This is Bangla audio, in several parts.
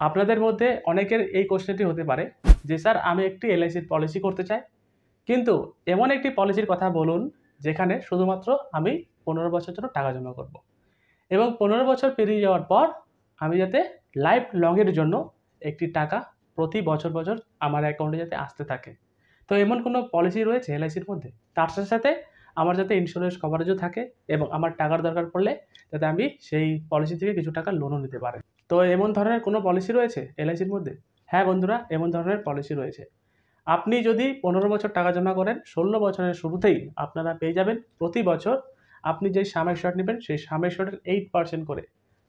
আপনাদের মধ্যে অনেকের এই কোশ্চেনটি হতে পারে যে, স্যার, আমি একটি এলআইসির পলিসি করতে চাই। কিন্তু এমন একটি পলিসির কথা বলুন যেখানে শুধুমাত্র আমি পনেরো বছর জন্য টাকা জমা করব। এবং পনেরো বছর পেরিয়ে যাওয়ার পর আমি যাতে লাইফ লংয়ের জন্য একটি টাকা প্রতি বছর বছর আমার অ্যাকাউন্টে যাতে আসতে থাকে। তো এমন কোনো পলিসি রয়েছে এলআইসির মধ্যে? তার সাথে সাথে আমার যাতে ইন্স্যুরেন্স কভারেজও থাকে এবং আমার টাকার দরকার পড়লে যাতে আমি সেই পলিসি থেকে কিছু টাকা লোনও নিতে পারি। তো এমন ধরনের কোনো পলিসি রয়েছে এলআইসির মধ্যে? হ্যাঁ বন্ধুরা, এমন ধরনের পলিসি রয়েছে। আপনি যদি পনেরো বছর টাকা জমা করেন, ষোলো বছরের শুরুতেই আপনারা পেয়ে যাবেন প্রতি বছর আপনি যে সামের শট নেবেন, সেই সামের শটের এইট পার্সেন্ট করে।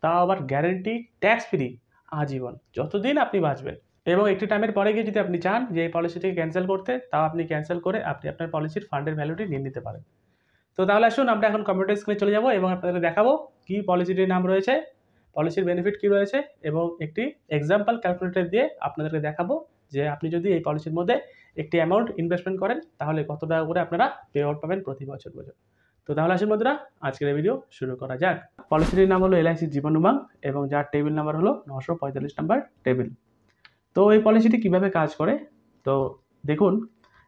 তাও আবার গ্যারেন্টি ট্যাক্স ফ্রি আজীবন, যতদিন আপনি বাঁচবেন। এবং একটি টাইমের পরে গিয়ে যদি আপনি চান যে এই পলিসিটিকে ক্যান্সেল করতে, তাও আপনি ক্যান্সেল করে আপনি আপনার পলিসির ফান্ডের ভ্যালুটি নিয়ে নিতে পারেন। তো তাহলে আসুন আমরা এখন কম্পিউটার স্ক্রিনে চলে যাব এবং আপনাদের দেখাবো কি পলিসিটির নাম রয়েছে। পলিসির বেনিফিট কি রয়েছে এবং একটি এক্সাম্পল ক্যালকুলেটর দিয়ে আপনাদেরকে দেখাবো যে আপনি যদি এই পলিসির মধ্যে একটি অ্যামাউন্ট ইনভেস্টমেন্ট করেন, তাহলে কত টাকা করে আপনারা পে আউট পাবেন প্রতি বছর বছর। তো তাহলে আসুন বন্ধুরা, আজকের এই ভিডিও শুরু করা যাক। পলিসিটির নাম হলো এলআইসি জীবন উমাং এবং যার টেবিল নাম্বার হলো নশো পঁয়তাল্লিশ নাম্বার টেবিল তো এই পলিসিটি কীভাবে কাজ করে? তো দেখুন,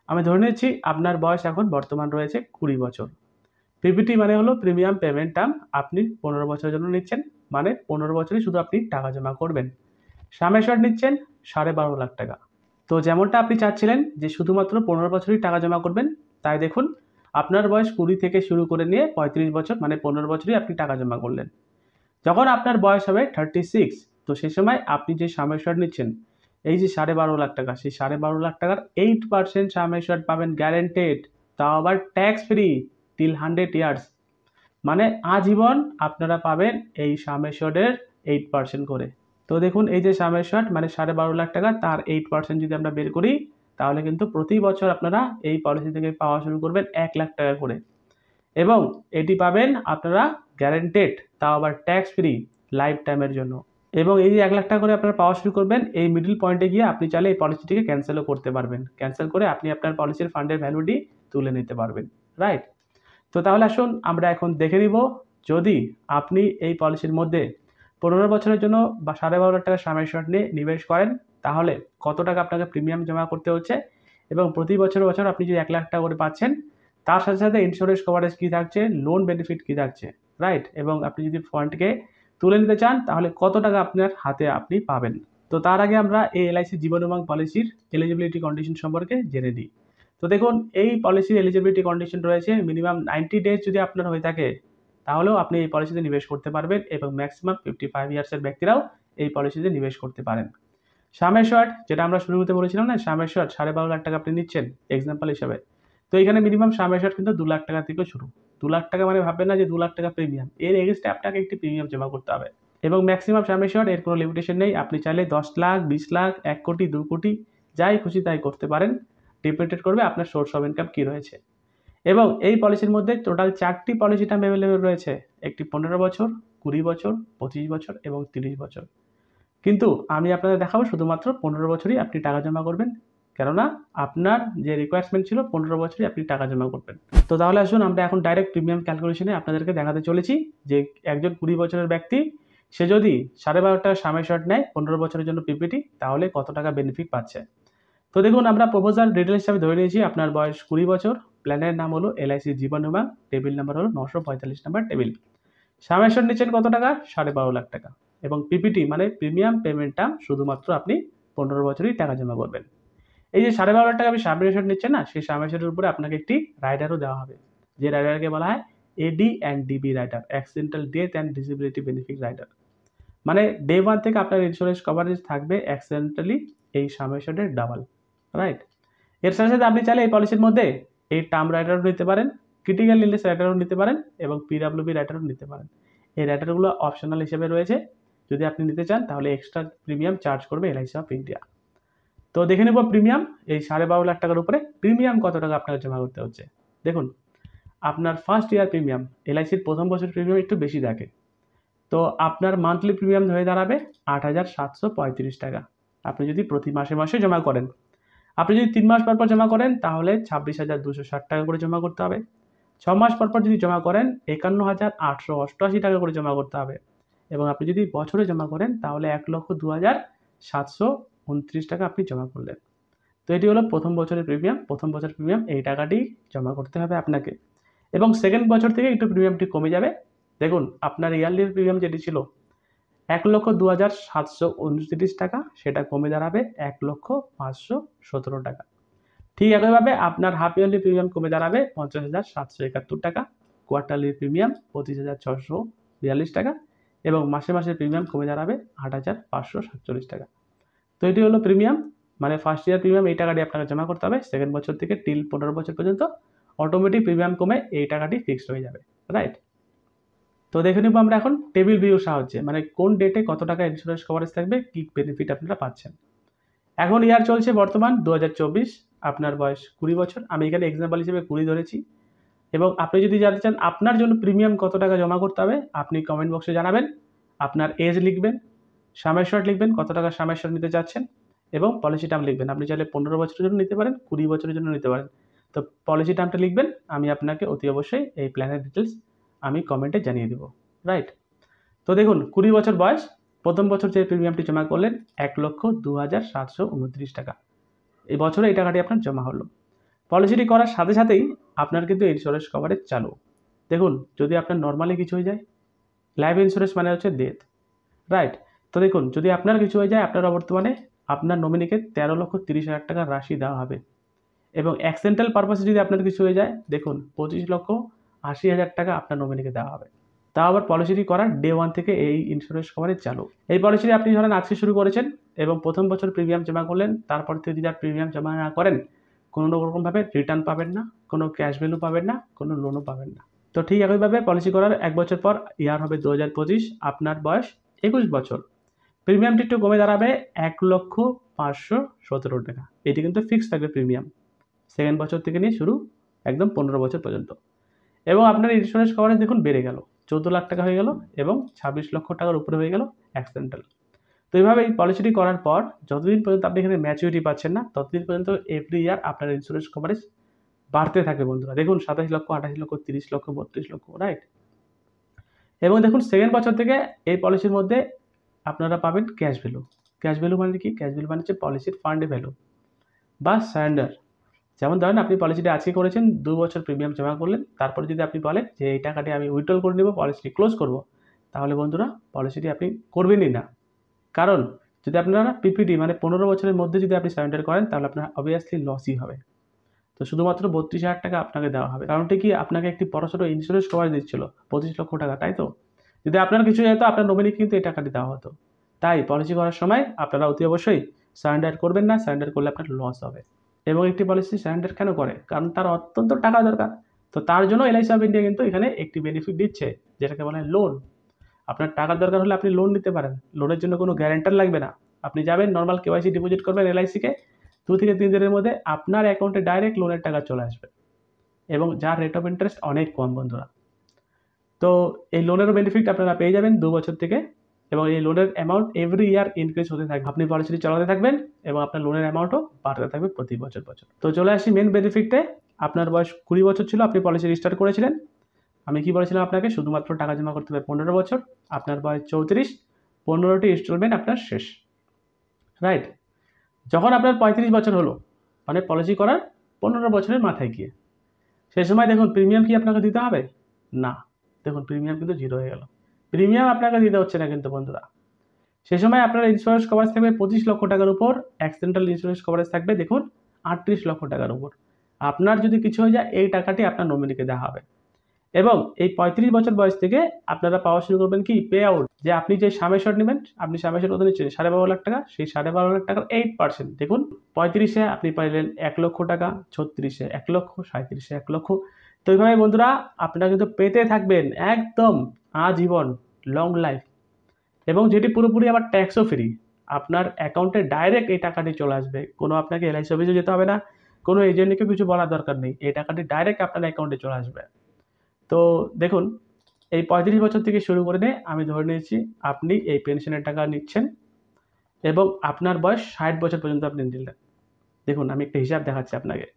আমি ধরে নিচ্ছি আপনার বয়স এখন বর্তমান রয়েছে কুড়ি বছর। পিপিটি মানে হলো প্রিমিয়াম পেমেন্ট টার্ম আপনি পনেরো বছরের জন্য নিচ্ছেন। মানে পনেরো বছরই শুধু আপনি টাকা জমা করবেন। সামেশ্বর নিচ্ছেন সাড়ে বারো লাখ টাকা। তো যেমনটা আপনি চাচ্ছিলেন যে শুধুমাত্র পনেরো বছরই টাকা জমা করবেন, তাই দেখুন, আপনার বয়স কুড়ি থেকে শুরু করে নিয়ে পঁয়ত্রিশ বছর মানে পনেরো বছরই আপনি টাকা জমা করলেন। যখন আপনার বয়স হবে থার্টি সিক্স তো সেই সময় আপনি যে সামেশ্বর নিচ্ছেন, এই যে সাড়ে বারো লাখ টাকা, সেই সাড়ে বারো লাখ টাকার এইট পার্সেন্ট সামেশ্বর পাবেন গ্যারেন্টেড তাও আবার tax free till hundred years মানে আজীবন আপনারা পাবেন এই সামেশ্বরের এইট পার্সেন্ট করে। তো দেখুন, এই যে সামেশ্বর মানে সাড়ে বারো লাখ টাকা, তার এইট পার্সেন্ট যদি আমরা বের করি, তাহলে কিন্তু প্রতি বছর আপনারা এই পলিসি থেকে পাওয়া শুরু করবেন এক লাখ টাকা করে। এবং এটি পাবেন আপনারা গ্যারেন্টেড তাও আবার ট্যাক্স ফ্রি লাইফ টাইমের জন্য। এবং এই যে এক লাখ টাকা করে আপনারা পাওয়া শুরু করবেন, এই মিডল পয়েন্টে গিয়ে আপনি চাইলে এই পলিসিটিকে ক্যান্সেলও করতে পারবেন। ক্যান্সেল করে আপনি আপনার পলিসির ফান্ডের ভ্যালুটি তুলে নিতে পারবেন। রাইট তো তাহলে আসুন আমরা এখন দেখে নিব যদি আপনি এই পলিসির মধ্যে পনেরো বছরের জন্য বা সাড়ে বারো লাখ টাকা সামের শট নিয়ে নিবেশ করেন, তাহলে কত টাকা আপনাকে প্রিমিয়াম জমা করতে হচ্ছে? এবং প্রতি বছর বছর আপনি যদি এক লাখ টাকা করে পাচ্ছেন, তার সাথে সাথে ইন্স্যুরেন্স কভারেজ কী থাকছে? লোন বেনিফিট কী থাকছে? রাইট এবং আপনি যদি ফান্ডকে তুলে নিতে চান, তাহলে কত টাকা আপনার হাতে আপনি পাবেন? তো তার আগে আমরা এই এলআইসি জীবন এবং পলিসির এলিজিবিলিটি কন্ডিশন সম্পর্কে জেনে দিই তো দেখুন, এই পলিসির এলিজিবিলিটি কন্ডিশন রয়েছে মিনিমাম নাইনটি ডেজ যদি আপনার হয়ে থাকে, তাহলেও আপনি এই পলিসিতে নিবেশ করতে পারবেন এবং ম্যাক্সিমাম ফিফটি ফাইভ ইয়ার্সের ব্যক্তিরাও এই পলিসিতে নিবেশ করতে পারেন। সামের শর্ট যেটা আমরা শুরুতে বলেছিলাম না সামের শর্ট সাড়ে বারো লাখ টাকা আপনি নিচ্ছেন এক্সাম্পল হিসাবে। তো এখানে মিনিমাম সামের শর্ট কিন্তু দু লাখ টাকা থেকে শুরু। দু লাখ টাকা মানে ভাববেন না যে দু লাখ টাকা প্রিমিয়াম এর এগেনস্টে আপনাকে একটি প্রিমিয়াম জমা করতে হবে। এবং ম্যাক্সিমাম সামের শর্ট এর কোনো লিমিটেশন নেই, আপনি চাইলে দশ লাখ, বিশ লাখ, এক কোটি, দু কোটি, যাই খুশি তাই করতে পারেন। ডিপেন্ডেড করবে, আপনার সোর্স অফ ইনকাম কী রয়েছে? এবং এই পলিসির মধ্যে টোটাল চারটি পলিসি টার্ম অ্যাভেলেবেল রয়েছে। একটি পনেরো বছর, কুড়ি বছর, পঁচিশ বছর এবং তিরিশ বছর। কিন্তু আমি আপনাদের দেখাবো শুধুমাত্র পনেরো বছরই আপনি টাকা জমা করবেন। কেননা আপনার যে রিকোয়ারমেন্ট ছিল, পনেরো বছরই আপনি টাকা জমা করবেন। তো তাহলে আসুন আমরা এখন ডাইরেক্ট প্রিমিয়াম ক্যালকুলেশনে আপনাদেরকে দেখাতে চলেছি যে একজন কুড়ি বছরের ব্যক্তি, সে যদি সাড়ে বারো টাকা সাময় শর্ট নেয়, পনেরো বছরের জন্য পিপিটি তাহলে কত টাকা বেনিফিট পাচ্ছে? তো দেখুন, আমরা প্রপোজাল ডিটেল হিসাবে ধরে নিয়েছি। আপনার বয়স কুড়ি বছর প্ল্যানের নাম হলো এলআইসি জীবন বিমা টেবিল নাম্বার হলো নশো পঁয়তাল্লিশ নাম্বার টেবিল সামেশ্বর নিচ্ছেন কত টাকা? সাড়ে বারো লাখ টাকা। এবং পিপিটি মানে প্রিমিয়াম পেমেন্টটা শুধুমাত্র আপনি পনেরো বছরই টাকা জমা করবেন। এই যে সাড়ে বারো লাখ টাকা আপনি সামেশ্বর নিচ্ছেন না, সেই সামেশ্বরের উপরে আপনাকে একটি রাইডারও দেওয়া হবে। যে রাইডারকে বলা হয় AD and DB rider accidental death and disability benefit rider মানে ডে ওয়ান থেকে আপনার ইন্স্যুরেন্স কভারেজ থাকবে অ্যাক্সিডেন্টালি এই সামেশ্বরের ডাবল রাইট এর সাথে সাথে আপনি চাইলে এই পলিসির মধ্যে এই টার্ম রাইটারও নিতে পারেন ক্রিটিক্যাল ইলনেস রাইটারও নিতে পারেন এবং পিডাব্লিউবি রাইটারও নিতে পারেন। এই রাইটারগুলো অপশনাল হিসেবে রয়েছে। যদি আপনি নিতে চান, তাহলে এক্সট্রা প্রিমিয়াম চার্জ করবে এলআইসি অফ ইন্ডিয়া তো দেখে নেব প্রিমিয়াম এই সাড়ে বারো লাখ টাকার উপরে প্রিমিয়াম কত টাকা আপনাকে জমা করতে হচ্ছে। দেখুন, আপনার ফার্স্ট ইয়ার প্রিমিয়াম এলআইসির প্রথম বছর প্রিমিয়াম একটু বেশি থাকে। তো আপনার মান্থলি প্রিমিয়াম হয়ে দাঁড়াবে আট হাজার সাতশো পঁয়ত্রিশ টাকা। আপনি যদি প্রতি মাসে মাসে জমা করেন আপনি যদি তিন মাস পর পর জমা করেন, তাহলে ছাব্বিশ হাজার দুশো ষাট টাকা করে জমা করতে হবে। ছ মাস পর পর যদি জমা করেন, একান্ন হাজার আটশো অষ্টআশি টাকা করে জমা করতে হবে। এবং আপনি যদি বছরে জমা করেন, তাহলে এক লক্ষ দু হাজার সাতশো উনত্রিশ টাকা আপনি জমা করলেন। তো এটি হলো প্রথম বছরের প্রিমিয়াম প্রথম বছরের প্রিমিয়াম এই টাকাটি জমা করতে হবে আপনাকে। এবং সেকেন্ড বছর থেকে একটু প্রিমিয়ামটি কমে যাবে। দেখুন, আপনার ইয়ারলি প্রিমিয়াম যেটি ছিল এক লক্ষ দু হাজার সাতশো উনত্রিশ টাকা, সেটা কমে দাঁড়াবে এক লক্ষ পাঁচশো সতেরো টাকা। ঠিক একইভাবে আপনার হাফ ইয়ারলি প্রিমিয়াম কমে দাঁড়াবে পঞ্চাশ হাজার সাতশো একাত্তর টাকা, কোয়ার্টারলি প্রিমিয়াম পঁচিশ হাজার ছশো বিয়াল্লিশ টাকা এবং মাসে মাসে প্রিমিয়াম কমে দাঁড়াবে আট হাজার পাঁচশো সাতচল্লিশ টাকা। তো এটি হলো প্রিমিয়াম মানে ফার্স্ট ইয়ার প্রিমিয়াম, এই টাকাটি আপনাকে জমা করতে হবে। সেকেন্ড বছর থেকে টিল পনেরো বছর পর্যন্ত অটোমেটিক প্রিমিয়াম কমে এই টাকাটি ফিক্সড হয়ে যাবে রাইট তো দেখে নেব আমরা এখন টেবিল ভিউ সাহায্যে মানে কোন ডেটে কত টাকা ইন্স্যুরেন্স কভারেজ থাকবে, কী বেনিফিট আপনারা পাচ্ছেন। এখন ইয়ার চলছে বর্তমান দু হাজার চব্বিশ, আপনার বয়স কুড়ি বছর, আমি এখানে এক্সাম্পল হিসেবে কুড়ি ধরেছি। এবং আপনি যদি জানতে চান আপনার জন্য প্রিমিয়াম কত টাকা জমা করতে হবে, আপনি কমেন্ট বক্সে জানাবেন, আপনার এজ লিখবেন সামেশ্বর লিখবেন, কত টাকা সামেশ্বর নিতে চাচ্ছেন, এবং পলিসি টার্ম লিখবেন। আপনি চাইলে পনেরো বছরের জন্য নিতে পারেন, কুড়ি বছরের জন্য নিতে পারেন। তো পলিসি টার্মটা লিখবেন, আমি আপনাকে অতি অবশ্যই এই প্ল্যানের ডিটেলস আমি কমেন্টে জানিয়ে দেবো রাইট তো দেখুন, কুড়ি বছর বয়স, প্রথম বছর যে প্রিমিয়ামটি জমা করলেন, এক লক্ষ দু হাজার সাতশো উনত্রিশ টাকা। এই বছরে এই টাকাটি আপনার জমা হলো। পলিসিটি করার সাথে সাথেই আপনার কিন্তু ইন্স্যুরেন্স কভারেজ চালু। দেখুন, যদি আপনার নর্মালি কিছু হয়ে যায় লাইফ ইন্স্যুরেন্স মানে হচ্ছে ডেথ রাইট তো দেখুন, যদি আপনার কিছু হয়ে যায়, আপনার বর্তমানে আপনার নমিনিকে তেরো লক্ষ তিরিশ হাজার টাকার রাশি দেওয়া হবে। এবং অ্যাক্সিডেন্টাল পারপাসে যদি আপনার কিছু হয়ে যায়, দেখুন, পঁচিশ লক্ষ আশি হাজার টাকা আপনার নমিনিকে দেওয়া হবে। তা আবার পলিসিটি করার ডে ওয়ান থেকে এই ইন্স্যুরেন্স কভারেজ চালু। এই পলিসিটি আপনি ধরেন আজকে শুরু করেছেন এবং প্রথম বছর প্রিমিয়াম জমা করলেন, তারপর থেকে যদি আর প্রিমিয়াম জমা না করেন, কোনো রকমভাবে রিটার্ন পাবেন না, কোনো ক্যাশ ভ্যালু পাবেন না, কোনো লোনও পাবেন না। তো ঠিক একইভাবে পলিসি করার এক বছর পর ইয়ার হবে দু হাজার পঁচিশ, আপনার বয়স একুশ বছর। প্রিমিয়ামটি একটু কমে দাঁড়াবে এক লক্ষ পাঁচশো সতেরো টাকা। এটি কিন্তু ফিক্স থাকবে প্রিমিয়াম সেকেন্ড বছর থেকে নিয়ে শুরু একদম পনেরো বছর পর্যন্ত। এবং আপনার ইন্স্যুরেন্স কভারেজ দেখুন বেড়ে গেল। চৌদ্দ লাখ টাকা হয়ে গেল এবং ছাব্বিশ লক্ষ টাকার উপরে হয়ে গেল অ্যাক্সিডেন্টাল তো এইভাবে এই পলিসিটি করার পর যতদিন পর্যন্ত আপনি এখানে ম্যাচুরিটি পাচ্ছেন না, ততদিন পর্যন্ত এভরি ইয়ার আপনার ইন্স্যুরেন্স কভারেজ বাড়তে থাকে বন্ধুরা। দেখুন সাতাশ লক্ষ, আঠাশ লক্ষ, তিরিশ লক্ষ, বত্রিশ লক্ষ রাইট এবং দেখুন সেকেন্ড বছর থেকে এই পলিসির মধ্যে আপনারা পাবেন ক্যাশ ভ্যালু ক্যাশ ভ্যালু মানে কি? ক্যাশ ভ্যালু মানে হচ্ছে পলিসির ফান্ডে ভ্যালু বা স্যান্ডার যেমন ধরেন আপনি পলিসিটি আজকে করেছেন, দু বছর প্রিমিয়াম জমা করলেন, তারপরে যদি আপনি বলেন যে এই টাকাটি আমি উইথড্রল করে নেব পলিসিটি ক্লোজ করব, তাহলে বন্ধুরা পলিসিটি আপনি করবেনই না। কারণ যদি আপনারা পিপিডি মানে পনেরো বছরের মধ্যে যদি আপনি সারেন্ডার করেন, তাহলে আপনার অবভিয়াসলি লসই হবে। তো শুধুমাত্র বত্রিশ হাজার টাকা আপনাকে দেওয়া হবে। কারণটি কি আপনাকে একটি বড়সড় ইন্স্যুরেন্স কভার দিচ্ছিল, পঁচিশ লক্ষ টাকা, তাই তো? যদি আপনার কিছু যেত আপনার নমিনি কিন্তু এই টাকাটি দেওয়া হতো। তাই পলিসি করার সময় আপনারা অতি অবশ্যই সারেন্ডার করবেন না সারেন্ডার করলে আপনার লস হবে। এবং একটি পলিসি সারেন্ডার কেন করে? কারণ তার অত্যন্ত টাকা দরকার। তো তার জন্য এলআইসি অফ ইন্ডিয়া কিন্তু এখানে একটি বেনিফিট দিচ্ছে, যেটাকে বলা হয় লোন আপনার টাকার দরকার হলে আপনি লোন নিতে পারেন। লোনের জন্য কোনো গ্যারেন্টার লাগবে না। আপনি যাবেন নর্মাল কেওয়াইসি ডিপোজিট করবেন এলআইসিকে দু থেকে তিন দিনের মধ্যে আপনার অ্যাকাউন্টে ডাইরেক্ট লোনের টাকা চলে আসবে। এবং যার রেট অফ ইন্টারেস্ট অনেক কম বন্ধুরা। তো এই লোনেরও বেনিফিট আপনারা পেয়ে যাবেন দু বছর থেকে। এবং এই লোনের অ্যামাউন্ট এভরি ইয়ার ইনক্রিজ হতে থাকবে। আপনি পলিসিটি চালাতে থাকবেন এবং আপনার লোনের অ্যামাউন্টও বাড়তে থাকবে প্রতি বছর বছর। তো চলে আসি মেন বেনিফিটে আপনার বয়স কুড়ি বছর ছিল, আপনি পলিসি রেজিস্টার করেছিলেন। আমি কি বলেছিলাম আপনাকে? শুধুমাত্র টাকা জমা করতে হবে পনেরো বছর, আপনার বয়স চৌত্রিশ, পনেরোটি ইনস্টলমেন্ট আপনার শেষ। রাইট যখন আপনার পঁয়ত্রিশ বছর হলো মানে পলিসি করার পনেরো বছরের মাথায় গিয়ে। সেই সময় দেখুন প্রিমিয়াম কি আপনাকে দিতে হবে? না। দেখুন প্রিমিয়াম কিন্তু জিরো হয়ে গেল। প্রিমিয়াম আপনাকে দিতে হচ্ছে না কিন্তু বন্ধুরা। সে সময় আপনার ইন্স্যুরেন্স কভারেজ থাকবে পঁচিশ লক্ষ টাকার উপর অ্যাক্সিডেন্টাল ইন্স্যুরেন্স কভারেজ থাকবে দেখুন আটত্রিশ লক্ষ টাকার উপর। আপনার যদি কিছু হয়ে যায়, এই টাকাটি আপনার নমিনিকে দেওয়া হবে। এবং এই পঁয়ত্রিশ বছর বয়স থেকে আপনারা পাওয়া শুরু করবেন কি? পে আউট যে আপনি যে সামেশ্বর নেবেন, আপনি সামেশ্বর কত নিচ্ছেন? সাড়ে বারো লাখ টাকা। সেই সাড়ে বারো লাখ টাকার এইট পার্সেন্ট দেখুন, পঁয়ত্রিশে আপনি পাইলেন এক লক্ষ টাকা, ছত্রিশে এক লক্ষ সাঁত্রিশে এক লক্ষ। তো এইভাবে বন্ধুরা, আপনারা কিন্তু পেতে থাকবেন একদম আজীবন লং লাইফ এবং যেটি পুরোপুরি আবার ট্যাক্সও ফ্রি আপনার অ্যাকাউন্টে ডাইরেক্ট এই টাকাটি চলে আসবে। কোনো আপনাকে এলআইসি অফিসে যেতে হবে না। কোনো এজেন্টকে কিছু বলার দরকার নেই। এই টাকাটি ডাইরেক্ট আপনার অ্যাকাউন্টে চলে আসবে। তো দেখুন, এই পঁয়ত্রিশ বছর থেকে শুরু করে নিয়ে আমি ধরে নিয়েছি, আপনি এই পেনশনের টাকা নিচ্ছেন এবং আপনার বয়স ষাট বছর পর্যন্ত আপনি নিলেন দেখুন, আমি একটা হিসাব দেখাচ্ছি আপনাকে।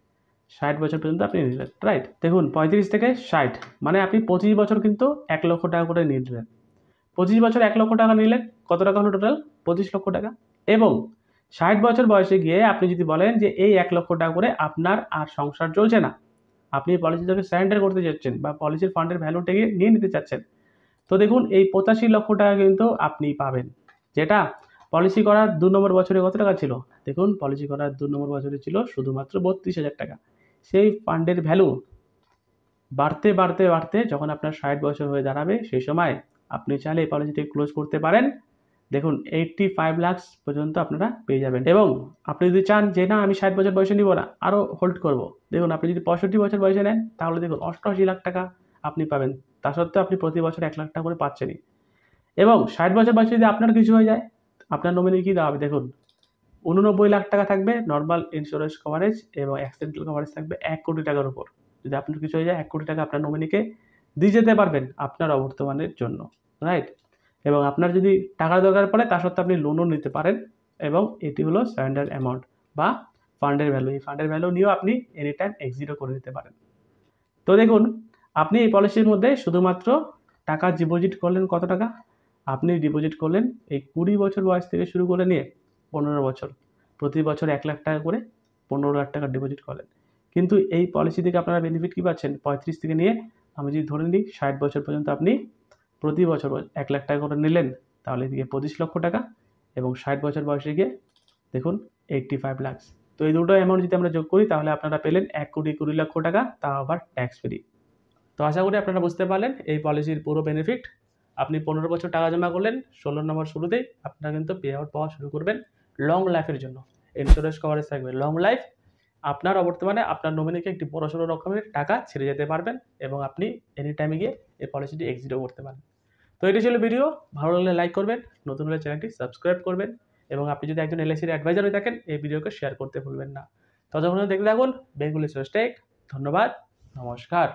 ষাট বছর পর্যন্ত আপনি নিলেন রাইট দেখুন, পঁয়ত্রিশ থেকে ষাট মানে আপনি পঁচিশ বছর কিন্তু এক লক্ষ টাকা করে নিলেন পঁচিশ বছর এক লক্ষ টাকা নিলেন কত টাকা হলো টোটাল পঁচিশ লক্ষ টাকা। এবং ষাট বছর বয়সে গিয়ে আপনি যদি বলেন যে এই এক লক্ষ টাকা করে আপনার আর সংসার চলছে না, আপনি পলিসিটাকে স্যারেন্ডার করতে চাচ্ছেন বা পলিসির ফান্ডের ভ্যালুটাকে নিয়ে নিতে চাচ্ছেন, তো দেখুন, এই পঁচাশি লক্ষ টাকা কিন্তু আপনি পাবেন। যেটা পলিসি করার দু নম্বর বছরে কত টাকা ছিল? দেখুন পলিসি করার দু নম্বর বছরে ছিল শুধুমাত্র বত্রিশ হাজার টাকা। সেই ফান্ডের ভ্যালু বাড়তে বাড়তে বাড়তে যখন আপনার ষাট বছর হয়ে দাঁড়াবে, সেই সময় আপনি চাইলে এই পলিসিটি ক্লোজ করতে পারেন। দেখুন এইটটি ফাইভ লাক্স পর্যন্ত আপনারা পেয়ে যাবেন। এবং আপনি যদি চান যে, না, আমি ষাট বছর বয়সে নিব না আরও হোল্ড করব। দেখুন, আপনি যদি পঁয়ষট্টি বছর বয়সে নেন, তাহলে দেখুন, অষ্টআশি লাখ টাকা আপনি পাবেন। তা সত্ত্বেও আপনি প্রতি বছর এক লাখ টাকা করে পাচ্ছেনই। এবং ষাট বছর বয়সে যদি আপনার কিছু হয়ে যায় আপনার নমিনি কী দেওয়া হবে দেখুন, উননব্বই লাখ টাকা থাকবে নর্মাল ইন্স্যুরেন্স কভারেজ এবং অ্যাক্সিডেন্টাল কভারেজ থাকবে এক কোটি টাকার উপর। যদি আপনার কিছু হয়ে যায়, এক কোটি টাকা আপনার নমিনিকে দিয়ে যেতে পারবেন আপনার অবর্তমানের জন্য রাইট এবং আপনার যদি টাকার দরকার পড়ে, তা সত্ত্বেও আপনি লোনও নিতে পারেন এবং এটি হলো সারেন্ডার অ্যামাউন্ট বা ফান্ডের ভ্যালু এই ফান্ডের ভ্যালু নিয়েও আপনি এনি টাইম এক্সিটও করে দিতে পারেন। তো দেখুন, আপনি এই পলিসির মধ্যে শুধুমাত্র টাকা ডিপোজিট করলেন কত টাকা? আপনি ডিপোজিট করলেন এই কুড়ি বছর বয়স থেকে শুরু করে নিয়ে পনেরো বছর। প্রতি বছর এক লাখ টাকা করে পনেরো লাখ টাকা ডিপোজিট করলেন। কিন্তু এই পলিসি থেকে আপনারা বেনিফিট কী পাচ্ছেন? পঁয়ত্রিশ থেকে নিয়ে আমি যদি ধরে নিই, ষাট বছর পর্যন্ত আপনি প্রতি বছর এক লাখ টাকা করে নিলেন, তাহলে এদিকে পঁচিশ লক্ষ টাকা এবং ষাট বছর বয়সে গিয়ে দেখুন এইট্টি ফাইভ লাক্স তো এই দুটো অ্যামাউন্ট যদি আমরা যোগ করি, তাহলে আপনারা পেলেন এক কোটি কুড়ি লক্ষ টাকা তাও আবার ট্যাক্স ফ্রি তো আশা করি আপনারা বুঝতে পারলেন এই পলিসির পুরো বেনিফিট আপনি পনেরো বছর টাকা জমা করলেন, ষোলো নম্বর শুরুতেই আপনারা কিন্তু পে আউট পাওয়া শুরু করবেন লং লাইফের জন্য। ইন্স্যুরেন্স কভারেজ থাকবে লং লাইফ আপনার বর্তমানে আপনার নমিনিকে একটি বড়সড় রকমের টাকা ছেড়ে যেতে পারবেন এবং আপনি এনি টাইমে গিয়ে এই পলিসিটি এক্সিটও করতে পারেন তো এটি ছিল ভিডিও ভালো লাগলে লাইক করবেন, নতুন হলে চ্যানেলটি সাবস্ক্রাইব করবেন এবং আপনি যদি একজন এলআইসির অ্যাডভাইজার হয়ে থাকেন, এই ভিডিওকে শেয়ার করতে ভুলবেন না। ততক্ষণ দেখতে থাকুন বেঙ্গলি স্টেক ধন্যবাদ, নমস্কার।